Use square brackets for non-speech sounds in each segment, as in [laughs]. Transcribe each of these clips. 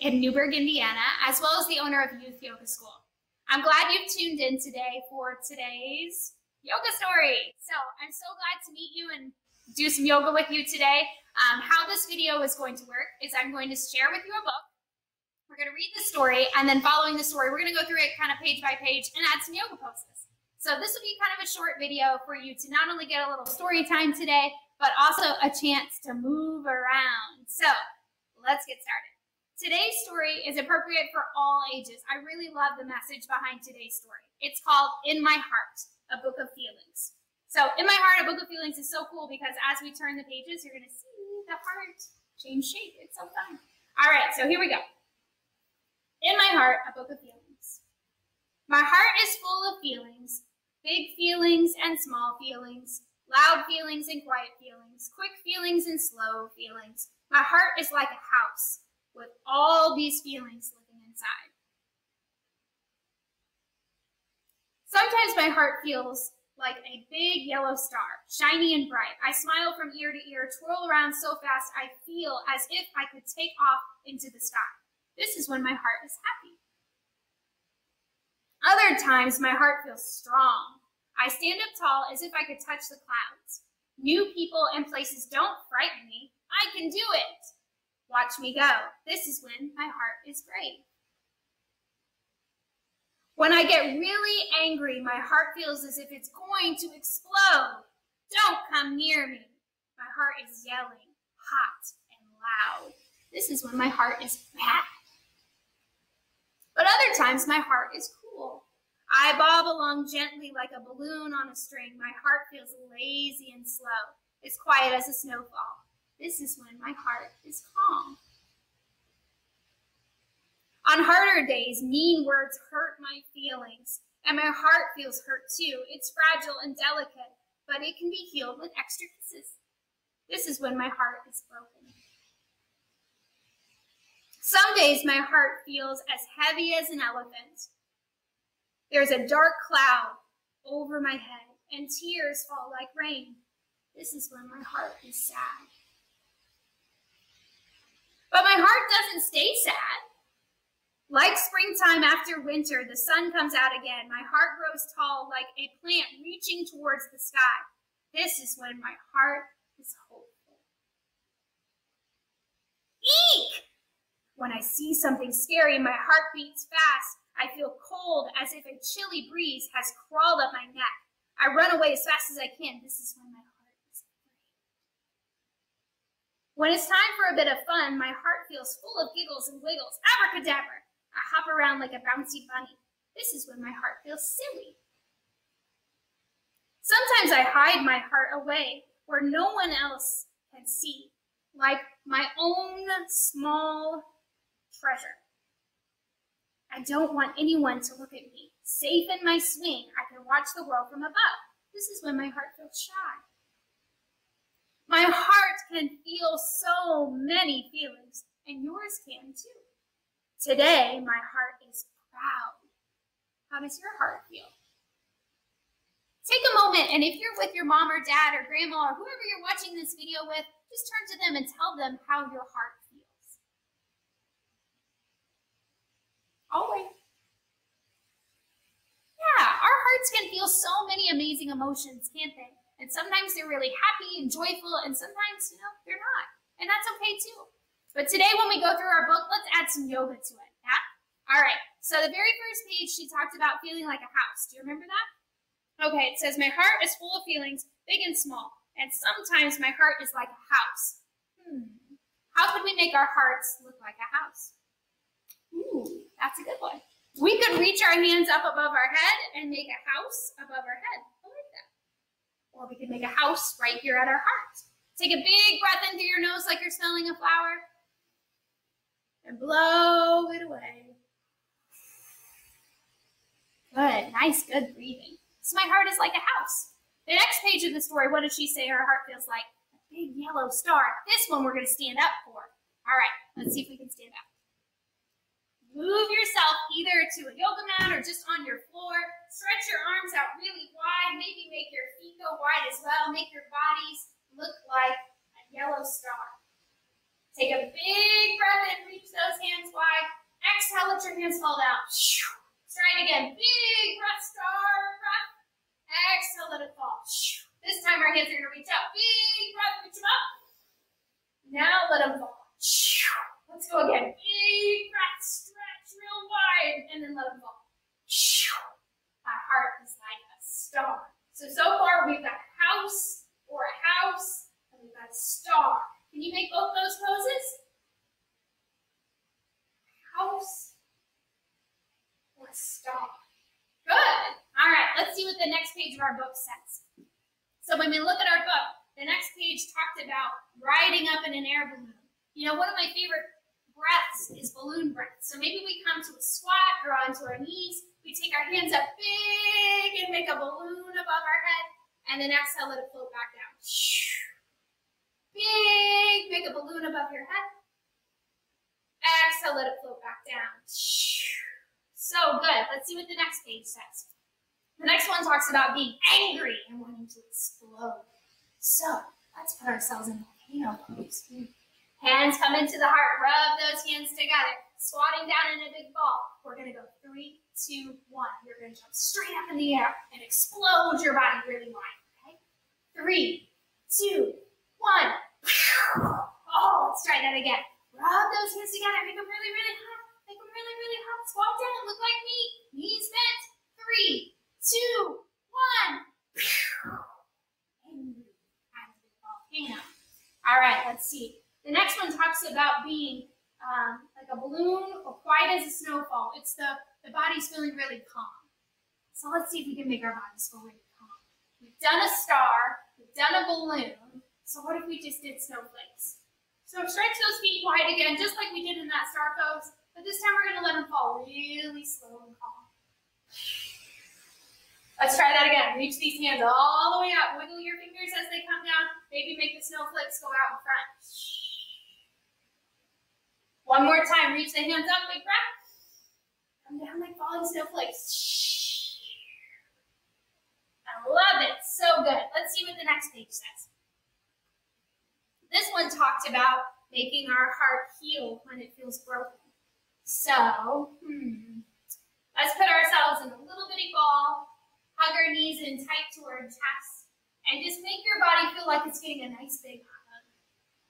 in Newburgh, Indiana, as well as the owner of Youth Yoga School. I'm glad you've tuned in today for today's yoga story. So I'm so glad to meet you and do some yoga with you today. Um, how this video is going to work is I'm going to share with you a book. We're going to read the story, and then following the story, we're going to go through it kind of page by page and add some yoga poses. So this will be kind of a short video for you to not only get a little story time today, but also a chance to move around. So let's get started. Today's story is appropriate for all ages. I really love the message behind today's story. It's called In My Heart, a book of feelings. So, In My Heart, a book of feelings is so cool because as we turn the pages, you're going to see the heart change shape. It's so fun. All right, so here we go. In My Heart, a book of feelings. My heart is full of feelings, big feelings and small feelings, loud feelings and quiet feelings, quick feelings and slow feelings. My heart is like a house with all these feelings living inside. Sometimes my heart feels like a big yellow star, shiny and bright. I smile from ear to ear, twirl around so fast I feel as if I could take off into the sky. This is when my heart is happy. Other times my heart feels strong. I stand up tall as if I could touch the clouds. New people and places don't frighten me. I can do it. Watch me go. This is when my heart is brave. When I get really angry, my heart feels as if it's going to explode. Don't come near me. My heart is yelling, hot and loud. This is when my heart is mad. But other times, my heart is cool. I bob along gently like a balloon on a string. My heart feels lazy and slow, as quiet as a snowfall. This is when my heart is calm. On harder days, mean words hurt my feelings, and my heart feels hurt too. It's fragile and delicate, but it can be healed with extra kisses. This is when my heart is broken. Some days my heart feels as heavy as an elephant. There's a dark cloud over my head, and tears fall like rain. This is when my heart is sad. But my heart doesn't stay sad. Like springtime after winter, the sun comes out again. My heart grows tall like a plant reaching towards the sky. This is when my heart is hopeful. Eek! When I see something scary, my heart beats fast. I feel cold as if a chilly breeze has crawled up my neck. I run away as fast as I can. This is when my When it's time for a bit of fun, my heart feels full of giggles and wiggles. Abracadabra! I hop around like a bouncy bunny. This is when my heart feels silly. Sometimes I hide my heart away where no one else can see, like my own small treasure. I don't want anyone to look at me. Safe in my swing, I can watch the world from above. This is when my heart feels shy. My heart can feel so many feelings, and yours can too. Today, my heart is proud. How does your heart feel? Take a moment, and if you're with your mom or dad or grandma or whoever you're watching this video with, just turn to them and tell them how your heart feels. Always. Yeah, our hearts can feel so many amazing emotions, can't they? Sometimes they're really happy and joyful, and sometimes, you know, they're not. And that's okay too. But today, when we go through our book, let's add some yoga to it. Yeah? All right. So the very first page, she talked about feeling like a house. Do you remember that? Okay, it says, My heart is full of feelings, big and small. And sometimes my heart is like a house. Hmm. How could we make our hearts look like a house? Ooh, that's a good one. We could reach our hands up above our head and make a house above our head. Or we could make a house right here at our heart. Take a big breath in through your nose like you're smelling a flower. And blow it away. Good, nice, good breathing. So my heart is like a house. The next page of the story, what does she say her heart feels like? A big yellow star. This one we're going to stand up for. All right, let's see if we can stand up. Move yourself either to a yoga mat or just on your floor. Stretch your arms out really wide. Maybe make your feet go wide as well. Make your bodies look like a yellow star. Take a big breath in, reach those hands wide. Exhale, let your hands fall down. Try it again. Big breath, star breath. Exhale, let it fall. This time our hands are gonna reach out. Big breath, reach them up. Now let them fall. Let's go again. Big breath, stretch real wide, and then let them fall. Our heart is like a star. So, so far we've got house or a house, and we've got star. Can you make both those poses? House or star. Good. All right, let's see what the next page of our book says. So when we look at our book, the next page talked about riding up in an air balloon. You know, one of my favorite breaths is balloon breath. So maybe we come to a squat or onto our knees. We take our hands up big and make a balloon above our head, and then exhale, let it float back down. Big, make a balloon above your head. Exhale, let it float back down. So good. Let's see what the next page says. The next one talks about being angry and wanting to explode. So let's put ourselves in volcano pose. Hands come into the heart. Rub those hands together. Squatting down in a big ball. We're going to go three, two, one. You're going to jump straight up in the air and explode your body really wide. Okay? Three, two, one. [laughs] Oh, let's try that again. Rub those hands together. Make them really, really hot. Make them really, really hot. Squat down. Look like me. Knees bent. Three, two, one. volcano. All right, let's see. The next one talks about being um, like a balloon or quiet as a snowfall. It's the, the body's feeling really calm. So let's see if we can make our bodies feel really calm. We've done a star, we've done a balloon, so what if we just did snowflakes? So stretch those feet wide again, just like we did in that star pose, but this time we're gonna let them fall really slow and calm. Let's try that again. Reach these hands all the way up. Wiggle your fingers as they come down. Maybe make the snowflakes go out in front. One more time. Reach the hands up. Big breath. Come down like falling snowflakes. I love it. So good. Let's see what the next page says. This one talked about making our heart heal when it feels broken. So, hmm, let's put ourselves in a little bitty ball, hug our knees in tight to our chest, and just make your body feel like it's getting a nice big hug.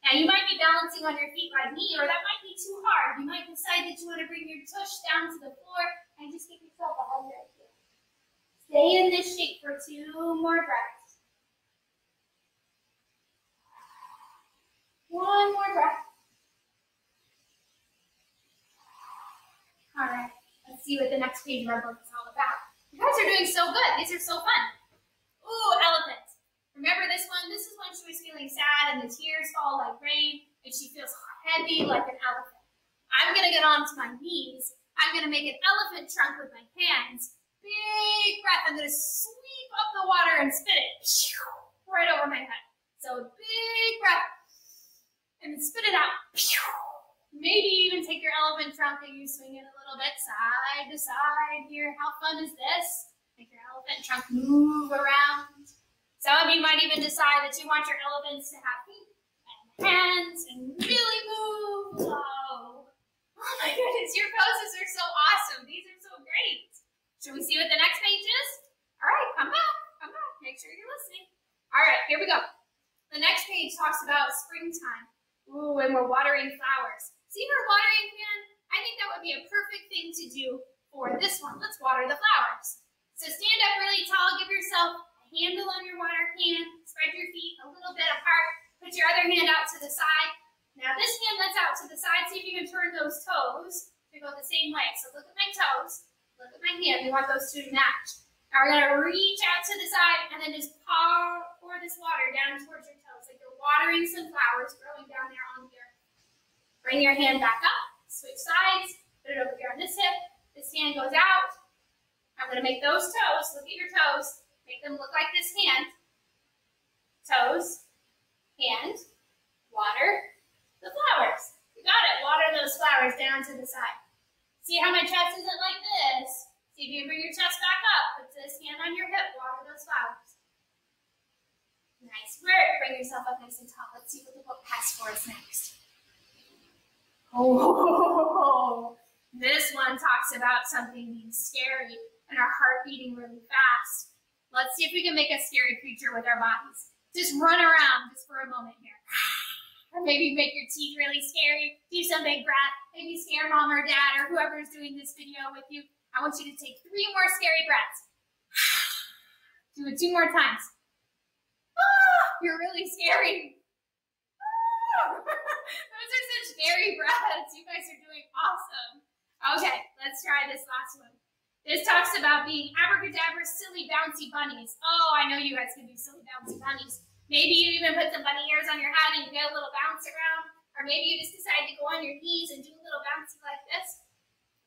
Now, you might be balancing on your feet like me, or that might be too hard. You might decide that you want to bring your tush down to the floor and just give yourself a hug right here. Stay in this shape for two more breaths. One more breath. All right, let's see what the next page of our book is all about. You guys are doing so good. These are so fun. Ooh, elephant. Remember this one? This is feeling sad and the tears fall like rain and she feels heavy like an elephant. I'm going to get onto my knees. I'm going to make an elephant trunk with my hands. Big breath. I'm going to sweep up the water and spit it right over my head. So big breath and spit it out. Maybe even take your elephant trunk and you swing it a little bit side to side here. How fun is this? Make your elephant trunk move around. Some of you might even decide that you want your elephants to have feet and hands and really move. Oh, oh my goodness, your poses are so awesome. These are so great. Should we see what the next page is? All right, come back, come back. Make sure you're listening. All right, here we go. The next page talks about springtime. Ooh, and we're watering flowers. See her watering can? I think that would be a perfect thing to do for this one. Let's water the flowers. So stand up really tall, give yourself handle on your water can, spread your feet a little bit apart, put your other hand out to the side. Now this hand that's out to the side, see if you can turn those toes to go the same way. So look at my toes, look at my hand, we want those two to match. Now we're gonna reach out to the side and then just pour, pour this water down towards your toes, like you're watering some flowers growing down there on the earth. Bring your hand back up, switch sides, put it over here on this hip. This hand goes out. I'm gonna make those toes, look at your toes, make them look like this hand. Toes, hand, water, the flowers. You got it, water those flowers down to the side. See how my chest isn't like this? See if you can bring your chest back up. Put this hand on your hip, water those flowers. Nice work. Bring yourself up nice and tall. Let's see what the book has for us next. Oh, [laughs] this one talks about something being scary and our heart beating really fast. Let's see if we can make a scary creature with our bodies. Just run around just for a moment here. [sighs] Or maybe make your teeth really scary. Do some big breath. Maybe scare mom or dad or whoever is doing this video with you. I want you to take three more scary breaths. [sighs] Do it two more times. [sighs] You're really scary. [laughs] Those are such scary breaths. You guys are doing awesome. Okay, let's try this last one. This talks about being abracadabra silly bouncy bunnies. Oh, I know you guys can do silly bouncy bunnies. Maybe you even put some bunny ears on your head and you get a little bounce around. Or maybe you just decide to go on your knees and do a little bouncy like this.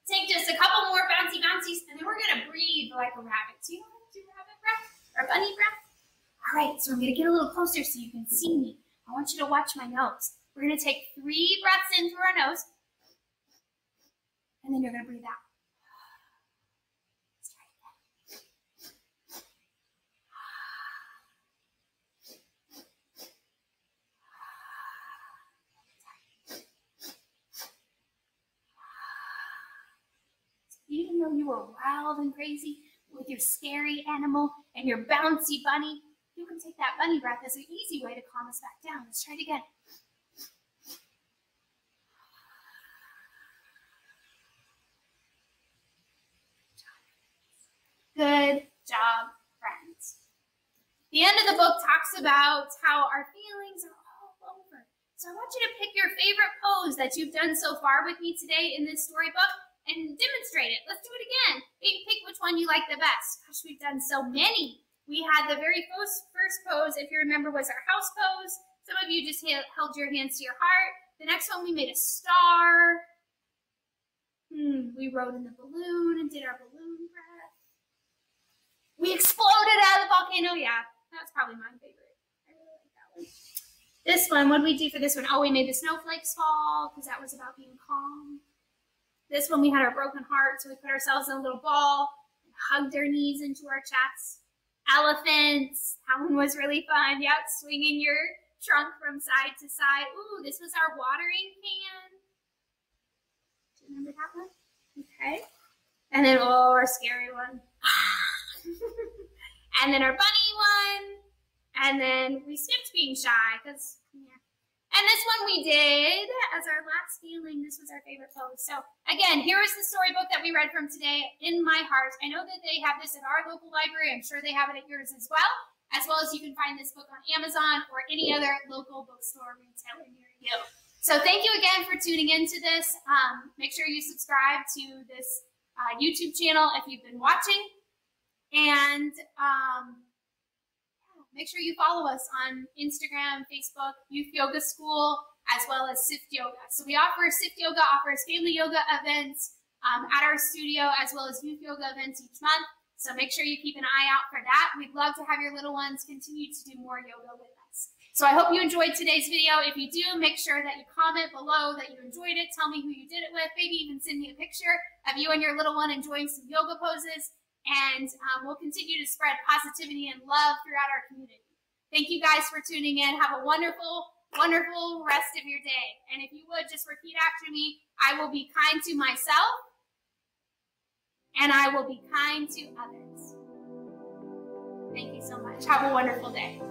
Take just a couple more bouncy bouncies and then we're gonna breathe like a rabbit. Do you know how to do rabbit breath or bunny breath? All right, so I'm gonna get a little closer so you can see me. I want you to watch my nose. We're gonna take three breaths in through our nose and then you're gonna breathe out. even though you were wild and crazy with your scary animal and your bouncy bunny, you can take that bunny breath as an easy way to calm us back down. Let's try it again. Good job, friends. The end of the book talks about how our feelings are all over. So I want you to pick your favorite pose that you've done so far with me today in this storybook and demonstrate it. Let's do it again. Pick which one you like the best. Gosh, we've done so many. We had the very first, first pose, if you remember, was our house pose. Some of you just held your hands to your heart. The next one, we made a star. Hmm, we rode in the balloon and did our balloon breath. We exploded out of the volcano. Yeah, that's probably my favorite. I really like that one. This one, what did we do for this one? Oh, we made the snowflakes fall because that was about being calm. This one we had our broken heart, so we put ourselves in a little ball and hugged our knees into our chests. Elephants, that one was really fun. Yep, swinging your trunk from side to side. Ooh, this was our watering can. Do you remember that one? Okay. And then, oh, our scary one. [laughs] and then our bunny one. And then we skipped being shy because and this one we did as our last feeling. This was our favorite pose. So again, here is the storybook that we read from today, In My Heart. I know that they have this at our local library. I'm sure they have it at yours as well. As well as you can find this book on Amazon or any other local bookstore retailer near you. So thank you again for tuning into this. Um, make sure you subscribe to this uh, YouTube channel if you've been watching. And um, make sure you follow us on Instagram, Facebook, Youth Yoga School, as well as Sift Yoga. So we offer Sift Yoga offers family yoga events um, at our studio, as well as youth yoga events each month. So make sure you keep an eye out for that. We'd love to have your little ones continue to do more yoga with us. So I hope you enjoyed today's video. If you do, make sure that you comment below that you enjoyed it. Tell me who you did it with. Maybe even send me a picture of you and your little one enjoying some yoga poses and um, we'll continue to spread positivity and love throughout our community. Thank you guys for tuning in. Have a wonderful, wonderful rest of your day. And if you would just repeat after me, I will be kind to myself and I will be kind to others. Thank you so much. Have a wonderful day.